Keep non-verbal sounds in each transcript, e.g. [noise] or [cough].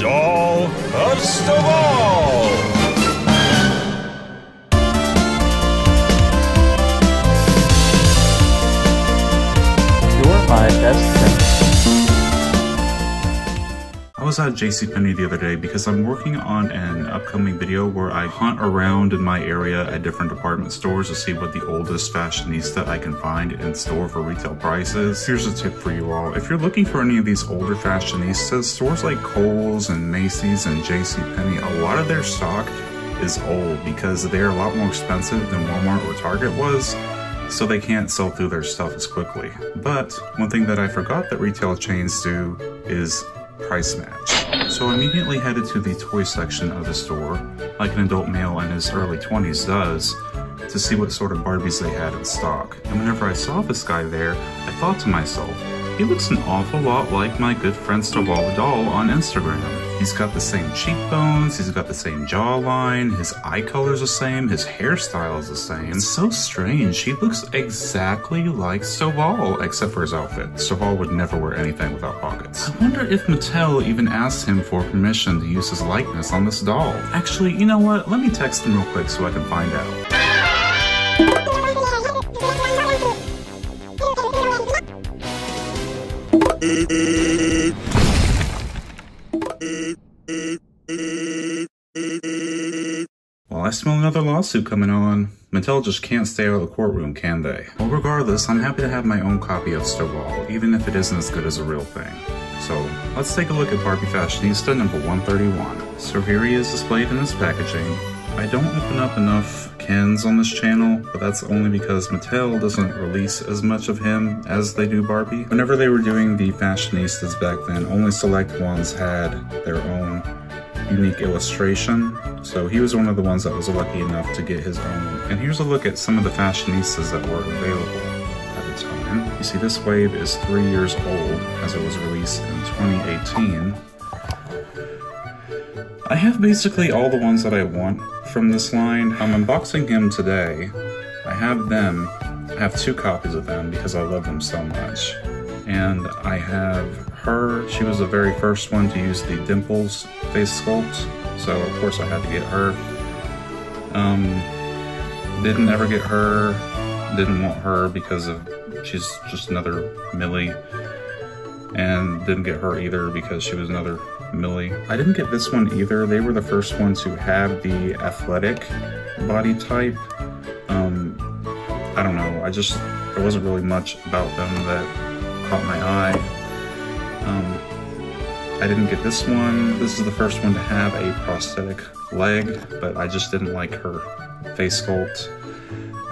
doll of Stovall. Was at JCPenney the other day because I'm working on an upcoming video where I hunt around in my area at different department stores to see what the oldest fashionista I can find in store for retail prices. Here's a tip for you all. If you're looking for any of these older fashionistas, stores like Kohl's and Macy's and JCPenney, a lot of their stock is old because they're a lot more expensive than Walmart or Target was so they can't sell through their stuff as quickly. But one thing that I forgot that retail chains do is price match. So I immediately headed to the toy section of the store, like an adult male in his early 20s does, to see what sort of Barbies they had in stock. And whenever I saw this guy there, I thought to myself, he looks an awful lot like my good friend Stovall doll on Instagram. He's got the same cheekbones, he's got the same jawline, his eye color's the same, his hairstyle is the same. It's so strange, he looks exactly like Stovall, except for his outfit. Stovall would never wear anything without pockets. I wonder if Mattel even asked him for permission to use his likeness on this doll. Actually, you know what? Let me text him real quick so I can find out. Another lawsuit coming on. Mattel just can't stay out of the courtroom, can they? Well, regardless, I'm happy to have my own copy of Stovall, even if it isn't as good as a real thing. So, let's take a look at Barbie Fashionista number 131. So here he is displayed in his packaging. I don't open up enough Kens on this channel, but that's only because Mattel doesn't release as much of him as they do Barbie. Whenever they were doing the Fashionistas back then, only select ones had their own unique illustration. So he was one of the ones that was lucky enough to get his own. And here's a look at some of the fashionistas that were available at the time. You see this wave is three years old as it was released in 2018. I have basically all the ones that I want from this line. I'm unboxing him today. I have them. I have two copies of them because I love them so much. And I have her. She was the very first one to use the Dimples face sculpt. So of course I had to get her. Um, didn't ever get her. Didn't want her because of she's just another Millie. And didn't get her either because she was another Millie. I didn't get this one either. They were the first ones to have the athletic body type. Um, I don't know. I just there wasn't really much about them that caught my eye. Um, I didn't get this one. This is the first one to have a prosthetic leg, but I just didn't like her face sculpt.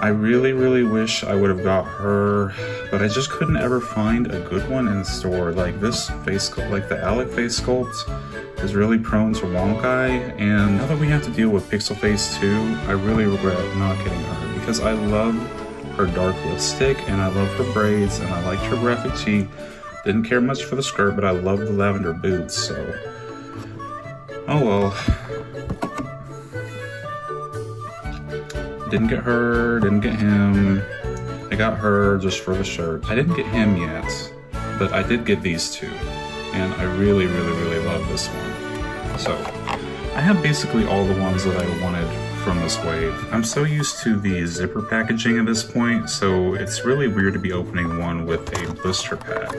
I really, really wish I would have got her, but I just couldn't ever find a good one in the store. Like this face sculpt, like the Alec face sculpt is really prone to wonk eye, and now that we have to deal with Pixel Face 2, I really regret not getting her because I love her dark lipstick and I love her braids and I liked her graphic tee. Didn't care much for the skirt, but I love the lavender boots, so. Oh well. Didn't get her, didn't get him. I got her just for the shirt. I didn't get him yet, but I did get these two. And I really, really, really love this one. So, I have basically all the ones that I wanted from this wave. I'm so used to the zipper packaging at this point, so it's really weird to be opening one with a blister pack.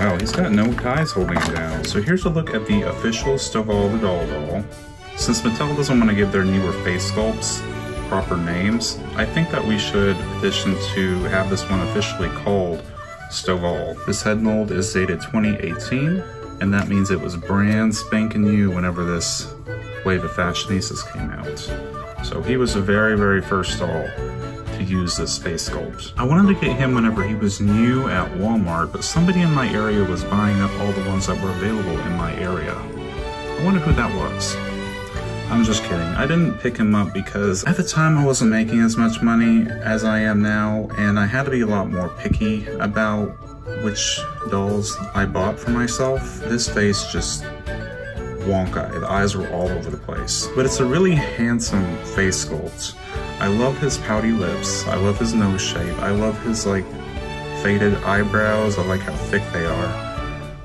Wow, he's got no ties holding him down. So here's a look at the official Stovall the Doll doll. Since Mattel doesn't want to give their newer face sculpts proper names, I think that we should petition to have this one officially called Stovall. This head mold is dated 2018, and that means it was brand spanking new whenever this wave of fashionistas came out. So he was the very, very first doll to use this face sculpt. I wanted to get him whenever he was new at Walmart, but somebody in my area was buying up all the ones that were available in my area. I wonder who that was. I'm just kidding. I didn't pick him up because at the time I wasn't making as much money as I am now, and I had to be a lot more picky about which dolls I bought for myself. This face just wonk eye. The eyes were all over the place. But it's a really handsome face sculpt. I love his pouty lips. I love his nose shape. I love his like faded eyebrows. I like how thick they are.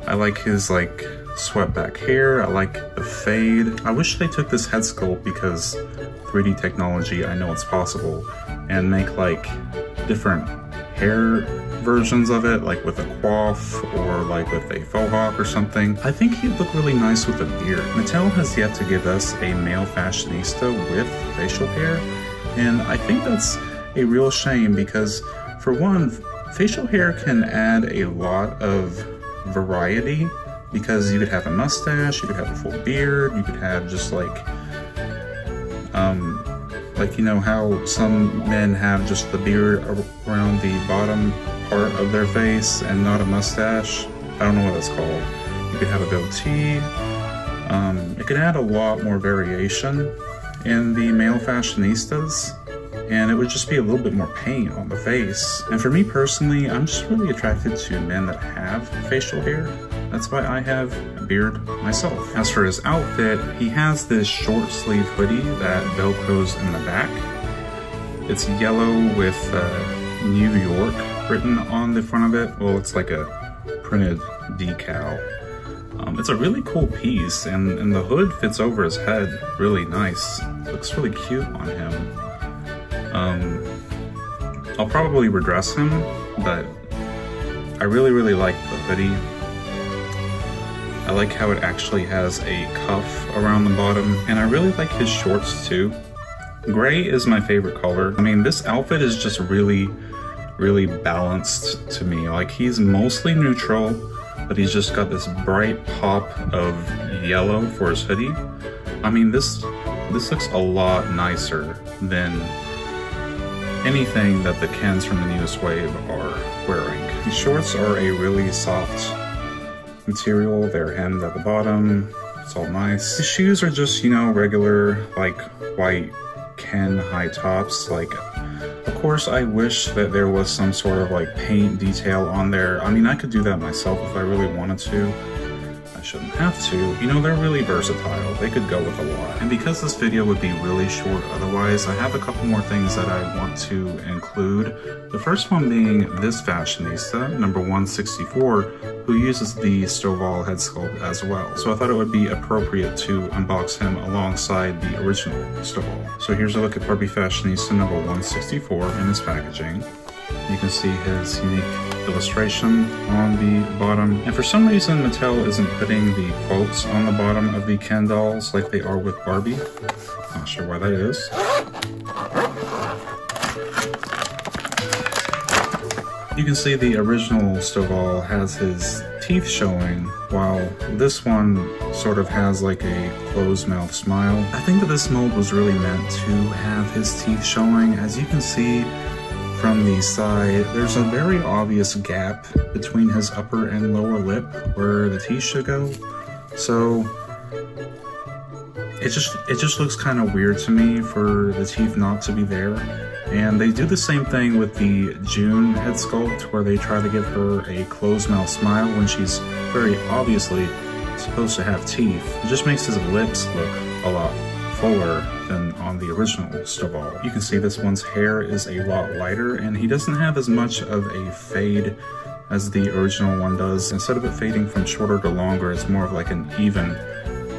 I like his like swept back hair. I like the fade. I wish they took this head sculpt because 3D technology, I know it's possible, and make like different hair versions of it, like with a coif or like with a faux hawk or something. I think he'd look really nice with a beard. Mattel has yet to give us a male fashionista with facial hair, and I think that's a real shame because, for one, facial hair can add a lot of variety because you could have a mustache, you could have a full beard, you could have just like, um, like you know how some men have just the beard around the bottom part of their face and not a mustache. I don't know what that's called. You could have a goatee. Um, it could add a lot more variation in the male fashionistas and it would just be a little bit more paint on the face. And for me personally, I'm just really attracted to men that have facial hair. That's why I have a beard myself. As for his outfit, he has this short sleeve hoodie that velcros in the back. It's yellow with uh, New York written on the front of it. Well, it's like a printed decal. Um, it's a really cool piece, and, and the hood fits over his head really nice. looks really cute on him. Um, I'll probably redress him, but I really, really like the hoodie. I like how it actually has a cuff around the bottom, and I really like his shorts too. Gray is my favorite color. I mean, this outfit is just really, really balanced to me. Like, he's mostly neutral, but he's just got this bright pop of yellow for his hoodie. I mean, this this looks a lot nicer than anything that the Kens from the newest wave are wearing. The shorts are a really soft material. They're hemmed at the bottom. It's all nice. The shoes are just, you know, regular, like, white Ken high tops. Like, of course, I wish that there was some sort of, like, paint detail on there. I mean, I could do that myself if I really wanted to shouldn't have to. You know, they're really versatile. They could go with a lot. And because this video would be really short otherwise, I have a couple more things that I want to include. The first one being this fashionista, number 164, who uses the Stovall head sculpt as well. So I thought it would be appropriate to unbox him alongside the original Stovall. So here's a look at Barbie Fashionista number 164 in his packaging. You can see his unique illustration on the bottom. And for some reason, Mattel isn't putting the quotes on the bottom of the Ken dolls like they are with Barbie. Not sure why that is. You can see the original Stovall has his teeth showing, while this one sort of has like a closed mouth smile. I think that this mold was really meant to have his teeth showing. As you can see, from the side, there's a very obvious gap between his upper and lower lip where the teeth should go. So it just it just looks kind of weird to me for the teeth not to be there. And they do the same thing with the June head sculpt where they try to give her a closed mouth smile when she's very obviously supposed to have teeth. It just makes his lips look a lot fuller than on the original Stovall. You can see this one's hair is a lot lighter and he doesn't have as much of a fade as the original one does. Instead of it fading from shorter to longer, it's more of like an even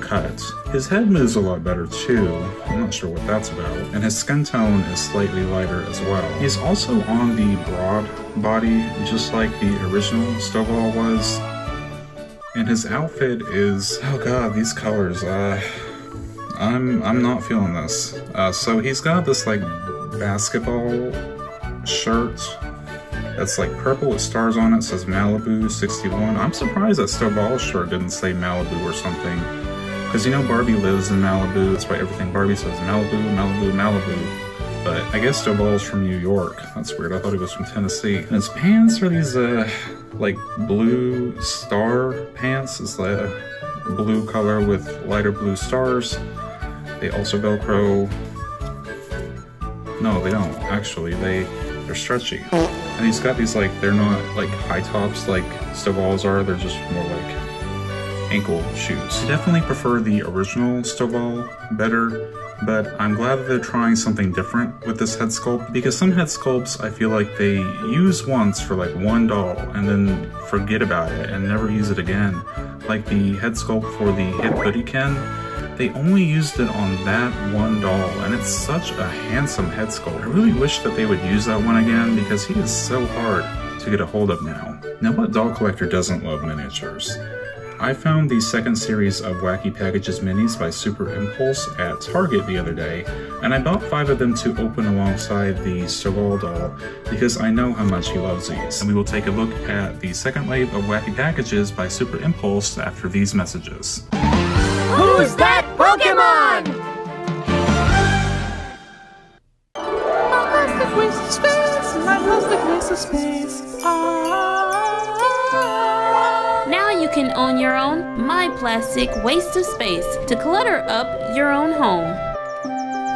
cut. His head moves a lot better too. I'm not sure what that's about. And his skin tone is slightly lighter as well. He's also on the broad body, just like the original Stovall was. And his outfit is, oh god, these colors, uh, I'm I'm not feeling this. Uh, so he's got this like basketball shirt that's like purple with stars on it. Says Malibu 61. I'm surprised that Stovall's shirt didn't say Malibu or something. Because you know Barbie lives in Malibu. That's why everything Barbie says Malibu, Malibu, Malibu. But I guess Stovall's from New York. That's weird. I thought he was from Tennessee. And his pants are these uh like blue star pants. It's the blue color with lighter blue stars. They also Velcro. No, they don't. Actually, they they're stretchy. And he's got these like they're not like high tops like Stovalls are. They're just more like ankle shoes. I definitely prefer the original Stovall better but I'm glad that they're trying something different with this head sculpt because some head sculpts I feel like they use once for like one doll and then forget about it and never use it again. Like the head sculpt for the Hit Hoodie Ken, they only used it on that one doll and it's such a handsome head sculpt. I really wish that they would use that one again because he is so hard to get a hold of now. Now what doll collector doesn't love miniatures? I found the second series of Wacky Packages minis by Super Impulse at Target the other day, and I bought five of them to open alongside the Stovall doll because I know how much he loves these. And we will take a look at the second wave of Wacky Packages by Super Impulse after these messages. Who's that Pokemon? My plastic waste of space. My plastic waste of space. Now you can own your own My Plastic Waste of Space to clutter up your own home.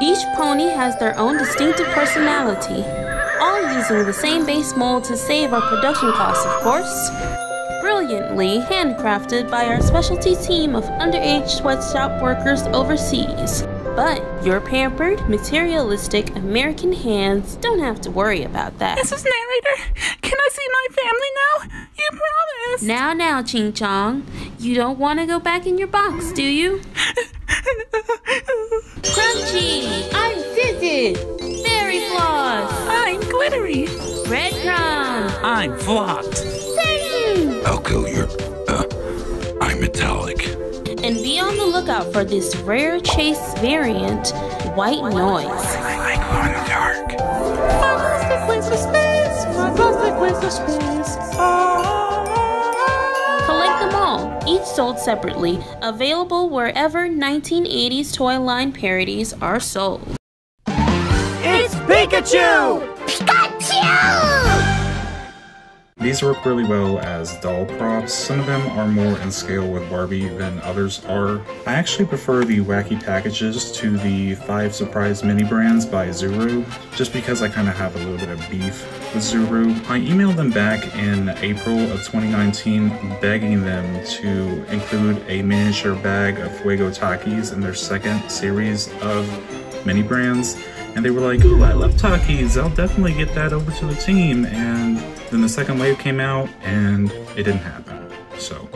Each pony has their own distinctive personality, all using the same base mold to save our production costs, of course. Brilliantly handcrafted by our specialty team of underage sweatshop workers overseas. But your pampered, materialistic American hands don't have to worry about that. Mrs. Narrator, can I see my family now? You promised. Now, now, Ching Chong, you don't want to go back in your box, do you? [laughs] Crunchy, I'm Fizzed, Fairy Floss, I'm glittery. Red Breadcrumb, I'm flocked. Sing! I'll kill your. Uh, I'm metallic. And be on the lookout for this rare chase variant, White Noise. I glow in the dark. My plastic of space. My plastic of space. Ah. Collect them all, each sold separately, available wherever 1980s toy line parodies are sold. It's Pikachu! Pikachu! These work really well as doll props. Some of them are more in scale with Barbie than others are. I actually prefer the wacky packages to the five surprise mini brands by Zuru, just because I kind of have a little bit of beef with Zuru. I emailed them back in April of 2019 begging them to include a miniature bag of Fuego Takis in their second series of mini brands. And they were like, ooh, I love Takis. I'll definitely get that over to the team. And then the second wave came out and it didn't happen. So,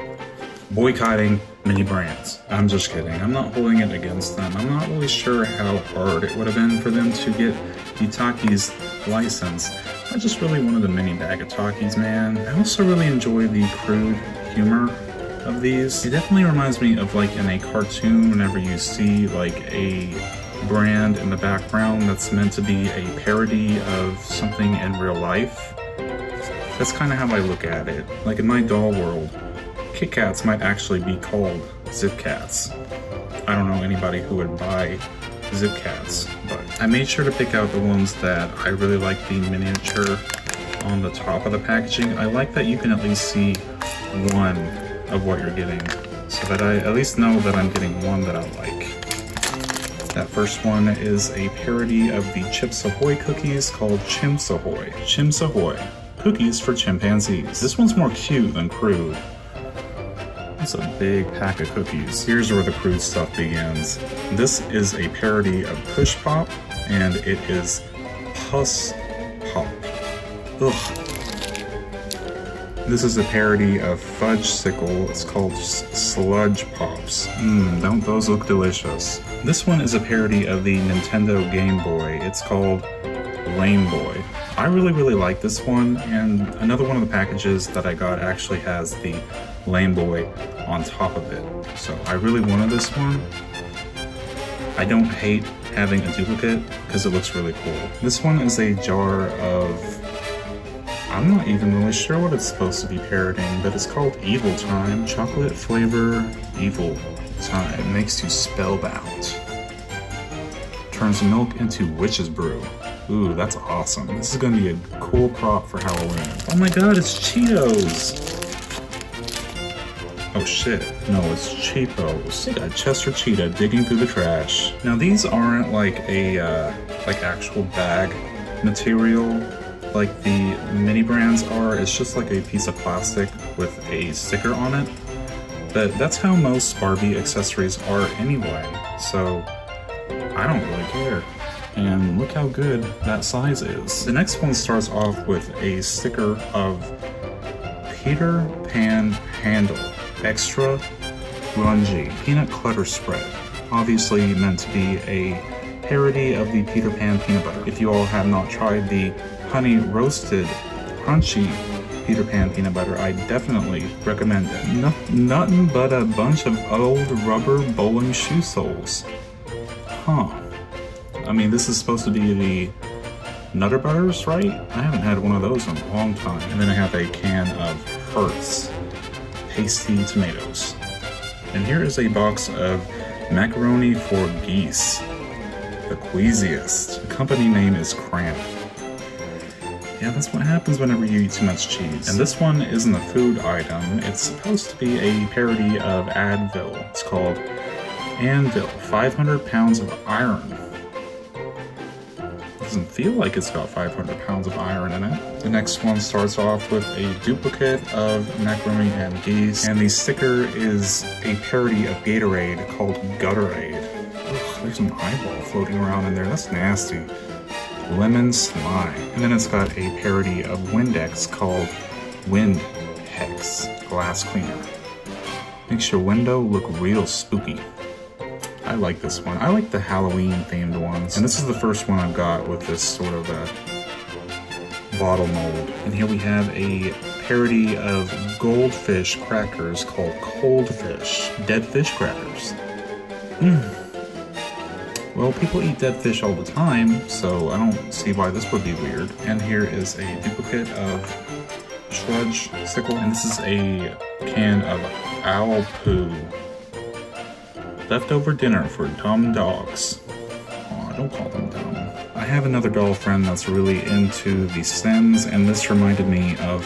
boycotting mini brands. I'm just kidding. I'm not holding it against them. I'm not really sure how hard it would have been for them to get the Takis license. I just really wanted a mini bag of Takis, man. I also really enjoy the crude humor of these. It definitely reminds me of like in a cartoon whenever you see like a brand in the background that's meant to be a parody of something in real life. That's kind of how I look at it. Like in my doll world, Kit Kats might actually be called Zip Cats. I don't know anybody who would buy Zip Cats, but I made sure to pick out the ones that I really like the miniature on the top of the packaging. I like that you can at least see one of what you're getting so that I at least know that I'm getting one that I like. That first one is a parody of the Chips Ahoy cookies called Chimps Ahoy. Chimps Ahoy, cookies for chimpanzees. This one's more cute than crude. It's a big pack of cookies. Here's where the crude stuff begins. This is a parody of Push Pop, and it is Puss Pop. Ugh. This is a parody of Fudge Sickle. It's called Sludge Pops. Mmm, don't those look delicious? This one is a parody of the Nintendo Game Boy. It's called Lame Boy. I really, really like this one, and another one of the packages that I got actually has the Lame Boy on top of it. So I really wanted this one. I don't hate having a duplicate because it looks really cool. This one is a jar of I'm not even really sure what it's supposed to be parodying, but it's called Evil Time. Chocolate flavor Evil Time makes you spellbound. Turns milk into witch's brew. Ooh, that's awesome. This is gonna be a cool prop for Halloween. Oh my god, it's Cheetos! Oh shit, no, it's Cheapos. Got Chester Cheetah digging through the trash. Now these aren't like a, uh, like actual bag material like the mini brands are. It's just like a piece of plastic with a sticker on it. But that's how most Barbie accessories are anyway. So I don't really care. And look how good that size is. The next one starts off with a sticker of Peter Pan Handle Extra Grungy Peanut Clutter Spread. Obviously meant to be a parody of the Peter Pan peanut butter. If you all have not tried the honey roasted crunchy Peter Pan peanut butter, I definitely recommend it. No nothing but a bunch of old rubber bowling shoe soles. Huh. I mean, this is supposed to be the Nutter Butters, right? I haven't had one of those in a long time. And then I have a can of Hertz Pasty Tomatoes. And here is a box of macaroni for geese. The queasiest. The company name is Cramp. Yeah, that's what happens whenever you eat too much cheese. And this one isn't a food item. It's supposed to be a parody of Advil. It's called Anvil, 500 pounds of iron. Doesn't feel like it's got 500 pounds of iron in it. The next one starts off with a duplicate of macaroni and geese, and the sticker is a parody of Gatorade called Gutterade. Ugh, there's an eyeball floating around in there. That's nasty lemon slime. And then it's got a parody of Windex called Wind Hex Glass Cleaner. Makes your window look real spooky. I like this one. I like the Halloween themed ones. And this is the first one I've got with this sort of a bottle mold. And here we have a parody of goldfish crackers called Cold Fish. Dead fish crackers. Mmm. Well, people eat dead fish all the time, so I don't see why this would be weird. And here is a duplicate of Sludge Sickle, and this is a can of owl poo. Leftover dinner for dumb dogs. Aw, don't call them dumb. I have another doll friend that's really into The Sims, and this reminded me of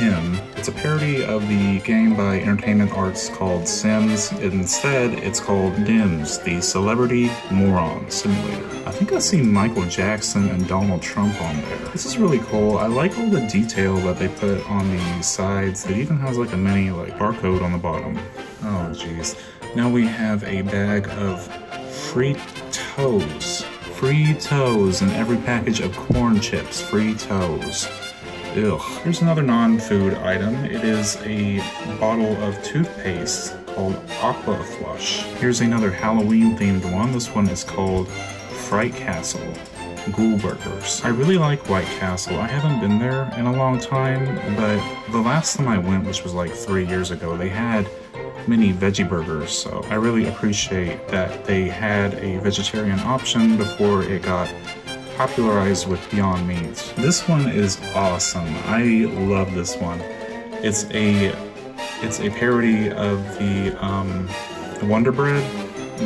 him. It's a parody of the game by Entertainment Arts called Sims. Instead, it's called DIMS, the Celebrity Moron Simulator. I think I see Michael Jackson and Donald Trump on there. This is really cool. I like all the detail that they put on the sides. It even has like a mini like barcode on the bottom. Oh jeez. Now we have a bag of free toes. Free toes in every package of corn chips. Free toes. Ugh. Here's another non-food item. It is a bottle of toothpaste called Aqua Flush. Here's another Halloween themed one. This one is called Fright Castle Ghoul Burgers. I really like White Castle. I haven't been there in a long time, but the last time I went, which was like three years ago, they had mini veggie burgers, so I really appreciate that they had a vegetarian option before it got popularized with Beyond Meat. This one is awesome. I love this one. It's a it's a parody of the um, Wonder Bread,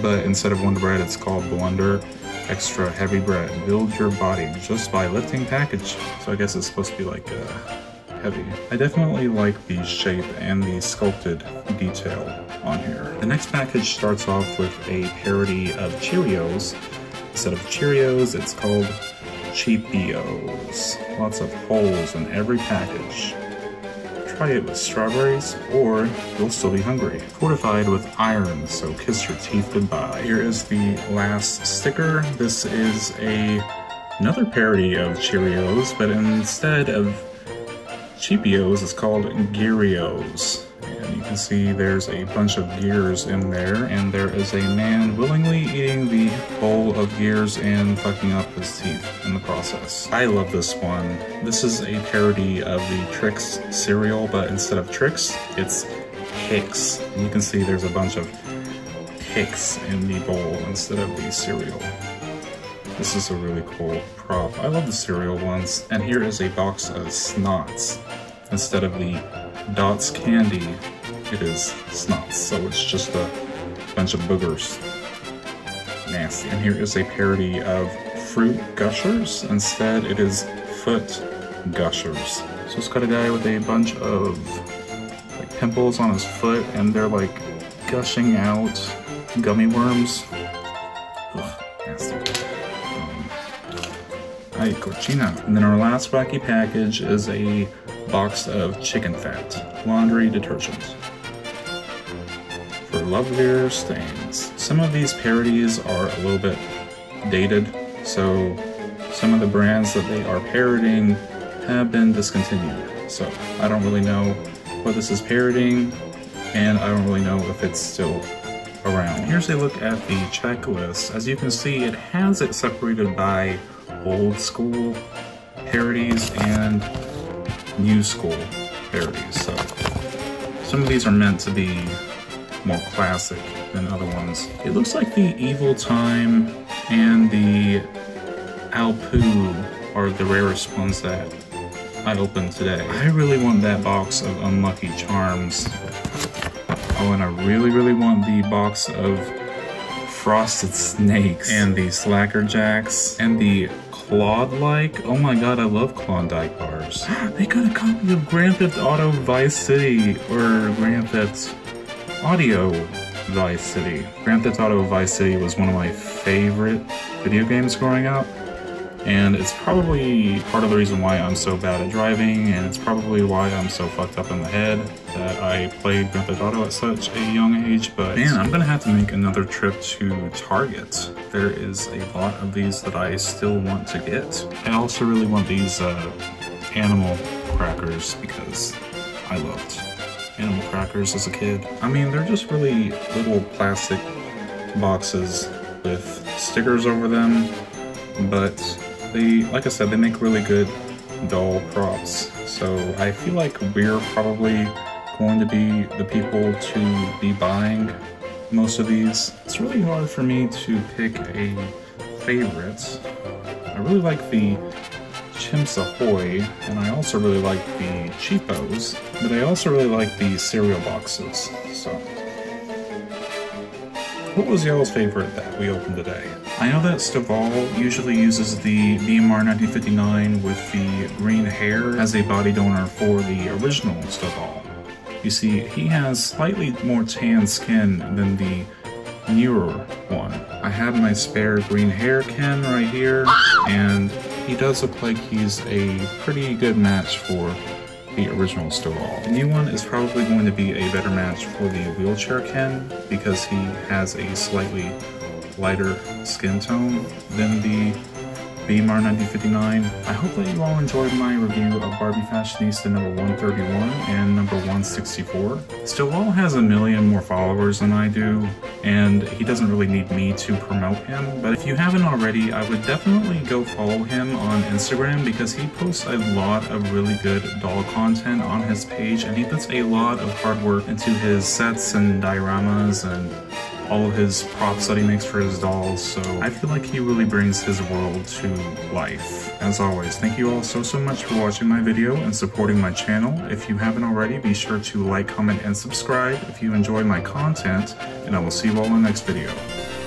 but instead of Wonder Bread, it's called Blunder Extra Heavy Bread. Build your body just by lifting package. So I guess it's supposed to be like uh, heavy. I definitely like the shape and the sculpted detail on here. The next package starts off with a parody of Cheerios Instead of Cheerios, it's called Cheepios. Lots of holes in every package. Try it with strawberries, or you'll still be hungry. Fortified with iron, so kiss your teeth goodbye. Here is the last sticker. This is a another parody of Cheerios, but instead of Cheepios, it's called Gearios can see there's a bunch of gears in there, and there is a man willingly eating the bowl of gears and fucking up his teeth in the process. I love this one. This is a parody of the Trix cereal, but instead of Trix, it's Hicks. You can see there's a bunch of Hicks in the bowl instead of the cereal. This is a really cool prop. I love the cereal ones. And here is a box of Snots instead of the Dots candy it is snots, so it's just a bunch of boogers. Nasty. And here is a parody of Fruit Gushers. Instead, it is Foot Gushers. So it's got a guy with a bunch of like pimples on his foot, and they're like gushing out gummy worms. Ugh, nasty. Um, cochina. And then our last wacky package is a box of chicken fat, laundry detergent for lovelier stains. Some of these parodies are a little bit dated, so some of the brands that they are parroting have been discontinued. So I don't really know what this is parroting, and I don't really know if it's still around. Here's a look at the checklist. As you can see, it has it separated by old school parodies and new school parodies. So some of these are meant to be more classic than other ones. It looks like the Evil Time and the Alpoo are the rarest ones that I opened today. I really want that box of Unlucky Charms. Oh, and I really, really want the box of Frosted Snakes and the Slacker Jacks and the Claude-like. Oh my god, I love Klondike bars. [gasps] they got a copy of Grand Theft Auto Vice City or Grand Theft Audio Vice City. Grand Theft Auto Vice City was one of my favorite video games growing up and it's probably part of the reason why I'm so bad at driving, and it's probably why I'm so fucked up in the head that I played Grand Theft Auto at such a young age, but man, I'm gonna have to make another trip to Target. There is a lot of these that I still want to get. I also really want these uh, animal crackers because I loved animal crackers as a kid. I mean, they're just really little plastic boxes with stickers over them, but they, like I said, they make really good doll props. So I feel like we're probably going to be the people to be buying most of these. It's really hard for me to pick a favorite. I really like the Chimps Ahoy, and I also really like the Cheapos, but I also really like the cereal boxes, so. What was y'all's favorite that we opened today? I know that Stovall usually uses the BMR 1959 with the green hair as a body donor for the original Stovall. You see, he has slightly more tan skin than the newer one. I have my spare green hair Ken right here, and he does look like he's a pretty good match for the original Stovall. The new one is probably going to be a better match for the wheelchair Ken because he has a slightly lighter skin tone than the BMR 1959. I hope that you all enjoyed my review of Barbie Fashionista number 131 and number 164. Stovall has a million more followers than I do, and he doesn't really need me to promote him, but if you haven't already, I would definitely go follow him on Instagram because he posts a lot of really good doll content on his page, and he puts a lot of hard work into his sets and dioramas and all of his props that he makes for his dolls, so I feel like he really brings his world to life. As always, thank you all so, so much for watching my video and supporting my channel. If you haven't already, be sure to like, comment, and subscribe if you enjoy my content, and I will see you all in the next video.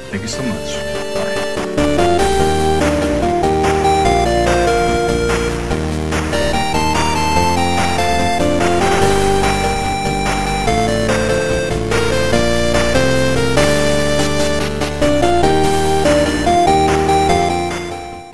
Thank you so much.